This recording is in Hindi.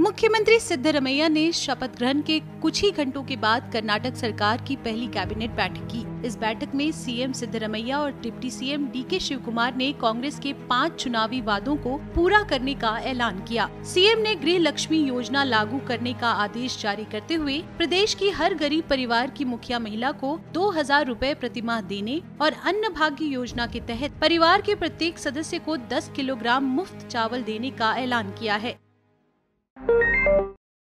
मुख्यमंत्री सिद्धरमैया ने शपथ ग्रहण के कुछ ही घंटों के बाद कर्नाटक सरकार की पहली कैबिनेट बैठक की। इस बैठक में सीएम सिद्धरमैया और deputy CM DK Shivakumar ने कांग्रेस के पाँच चुनावी वादों को पूरा करने का ऐलान किया। सीएम ने गृह लक्ष्मी योजना लागू करने का आदेश जारी करते हुए प्रदेश की हर गरीब परिवार की मुखिया महिला को दो हज़ार रूपए प्रतिमाह देने और अन्न भाग्य योजना के तहत परिवार के प्रत्येक सदस्य को 10 किलोग्राम मुफ़्त चावल देने का ऐलान किया है।